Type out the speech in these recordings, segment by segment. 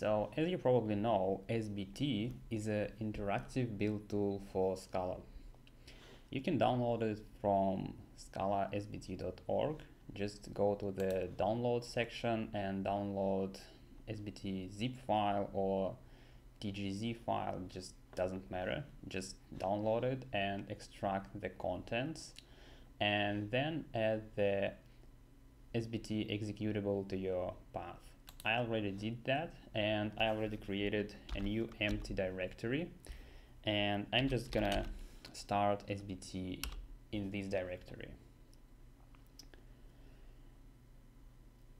So as you probably know, SBT is an interactive build tool for Scala. You can download it from scalasbt.org. Just go to the download section and download SBT zip file or TGZ file, just doesn't matter. Just download it and extract the contents and then add the SBT executable to your path. I already did that and I already created a new empty directory and I'm just gonna start SBT in this directory.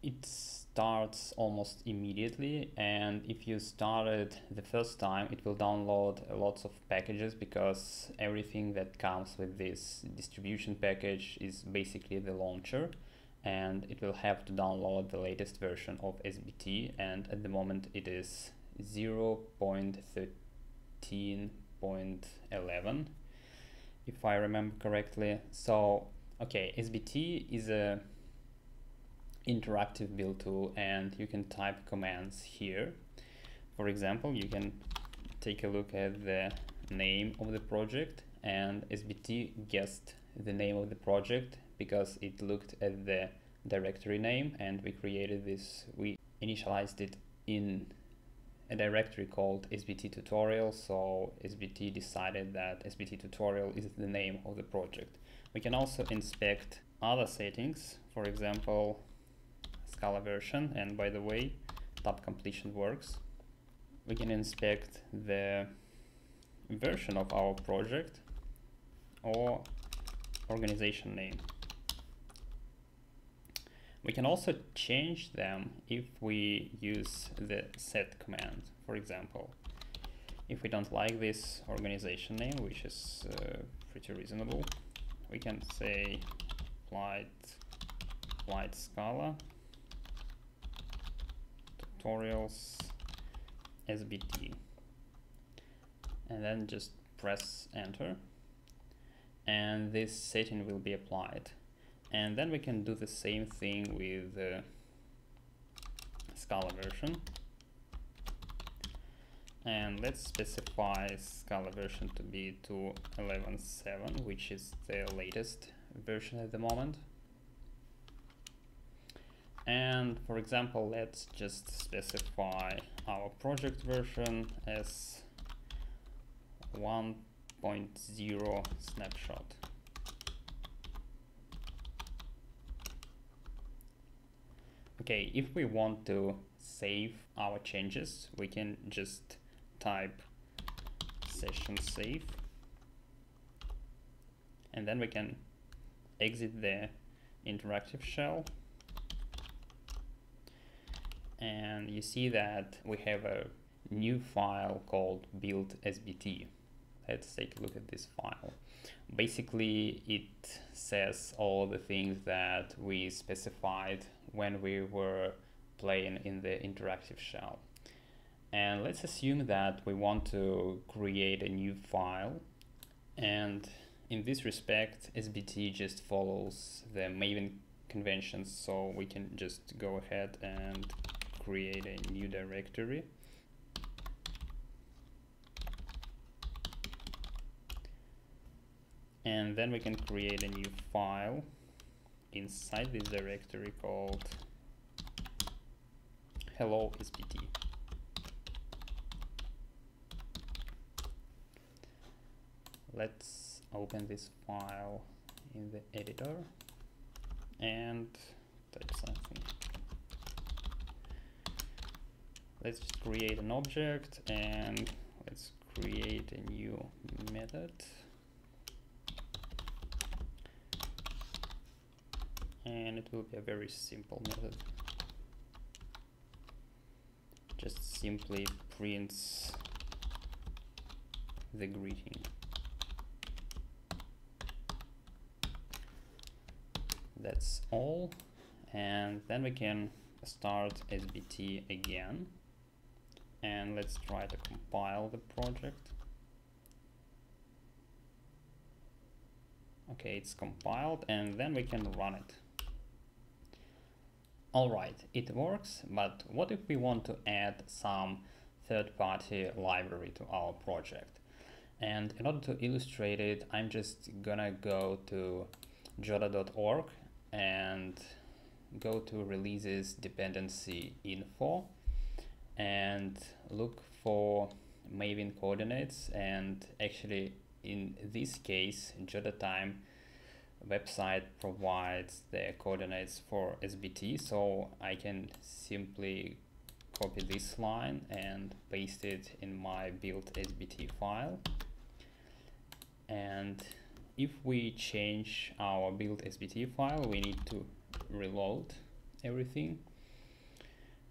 It starts almost immediately and if you start it the first time it will download lots of packages because everything that comes with this distribution package is basically the launcher and it will have to download the latest version of SBT and at the moment it is 0.13.11 if I remember correctly. So okay, SBT is a interactive build tool and you can type commands here. For example, you can take a look at the name of the project and SBT guessed the name of the project because it looked at the directory name and we created this, we initialized it in a directory called SBT tutorial. So SBT decided that SBT tutorial is the name of the project. We can also inspect other settings, for example, Scala version. And by the way, tab completion works. We can inspect the version of our project or organization name. We can also change them if we use the set command. For example, if we don't like this organization name, which is uh, pretty reasonable, we can say applied, applied Scala tutorials SBT and then just press enter. And this setting will be applied and then we can do the same thing with the Scala version. And let's specify Scala version to be to 11.7 which is the latest version at the moment. And for example let's just specify our project version as 1.0 snapshot okay if we want to save our changes we can just type session save. And then we can exit the interactive shell. And you see that we have a new file called build sbt let's take a look at this file. Basically it says all the things that we specified when we were playing in the interactive shell. And let's assume that we want to create a new file. And in this respect SBT just follows the Maven conventions so we can just go ahead and create a new directory. And then we can create a new file inside this directory called hello SBT. Let's open this file in the editor and type something let's create an object and let's create a new method and it will be a very simple method just simply prints the greeting that's all and then we can start SBT again and let's try to compile the project. Okay, it's compiled and then we can run it. Alright, it works, but what if we want to add some third-party library to our project? And in order to illustrate it, I'm just gonna go to joda.org and go to releases dependency info and look for Maven coordinates and actually in this case JodaTime website provides the coordinates for SBT so I can simply copy this line and paste it in my build SBT file. And if we change our build SBT file we need to reload everything.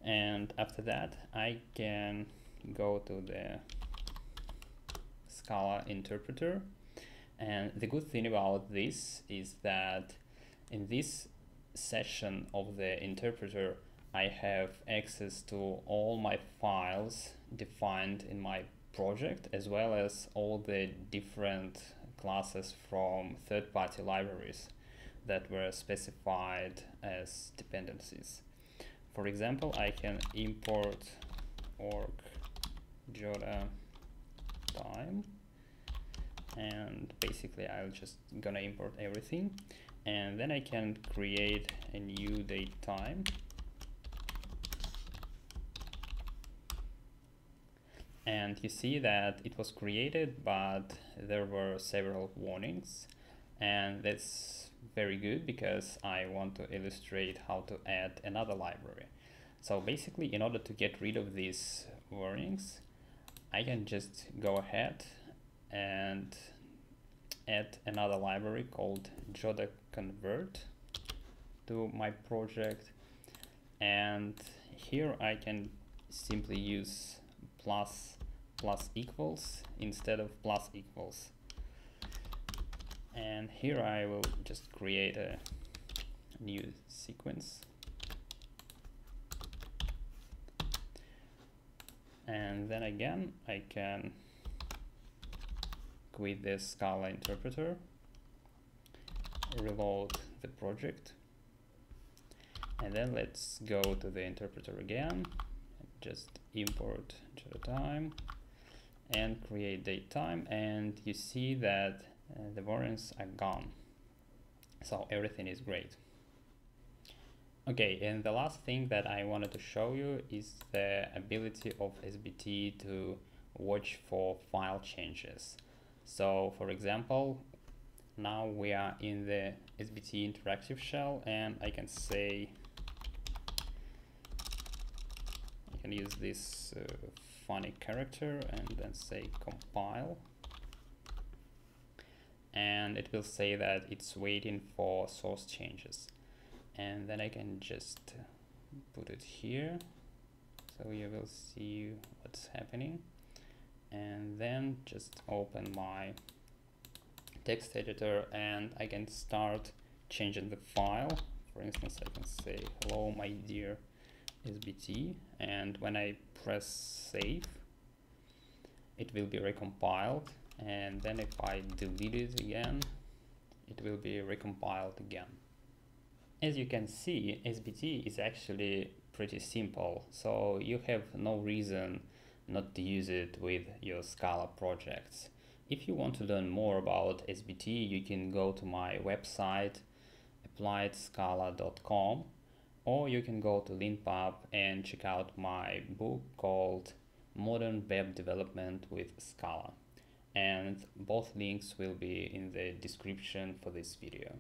And after that I can go to the Scala interpreter and the good thing about this is that in this session of the interpreter, I have access to all my files defined in my project, as well as all the different classes from third-party libraries that were specified as dependencies. For example, I can import org joda time and basically I'll just gonna import everything and then I can create a new date time. And you see that it was created but there were several warnings and that's very good because I want to illustrate how to add another library. So basically in order to get rid of these warnings I can just go ahead and add another library called Joda convert to my project. And here I can simply use plus plus equals instead of plus equals. And here I will just create a new sequence. And then again I can with the Scala interpreter, reload the project, and then let's go to the interpreter again, just import time and create date time, and you see that uh, the variants are gone. So everything is great. Okay, and the last thing that I wanted to show you is the ability of SBT to watch for file changes. So for example, now we are in the SBT interactive shell and I can say, I can use this uh, funny character and then say compile. And it will say that it's waiting for source changes. And then I can just put it here. So you will see what's happening and then just open my text editor and I can start changing the file. For instance, I can say, hello, my dear SBT. And when I press save, it will be recompiled. And then if I delete it again, it will be recompiled again. As you can see, SBT is actually pretty simple. So you have no reason not to use it with your Scala projects. If you want to learn more about SBT, you can go to my website appliedscala.com or you can go to Leanpub and check out my book called Modern Web Development with Scala. And both links will be in the description for this video.